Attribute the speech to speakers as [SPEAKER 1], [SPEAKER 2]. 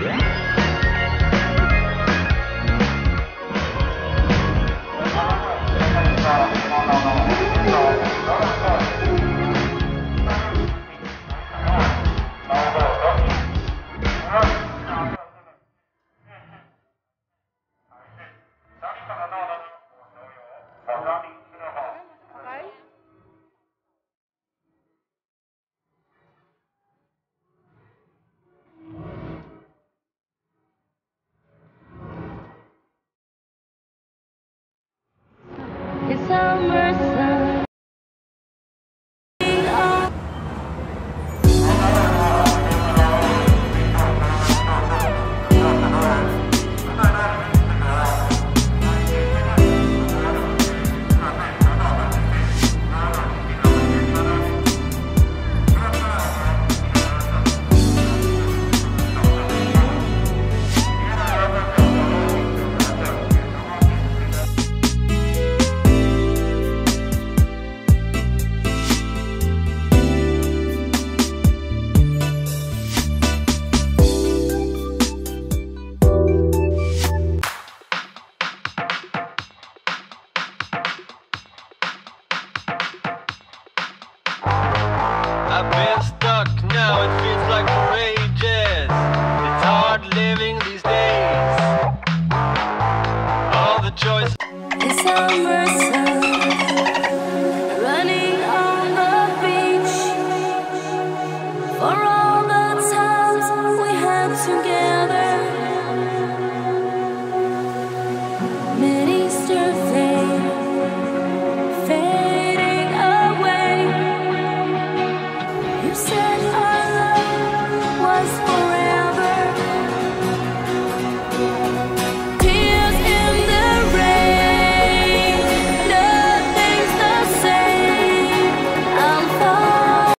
[SPEAKER 1] Yeah. It's summer sun.
[SPEAKER 2] Now, it feels like for ages. It's hard living these days. All the choices.
[SPEAKER 1] Summer sun. Running on the beach. For all the times we had together.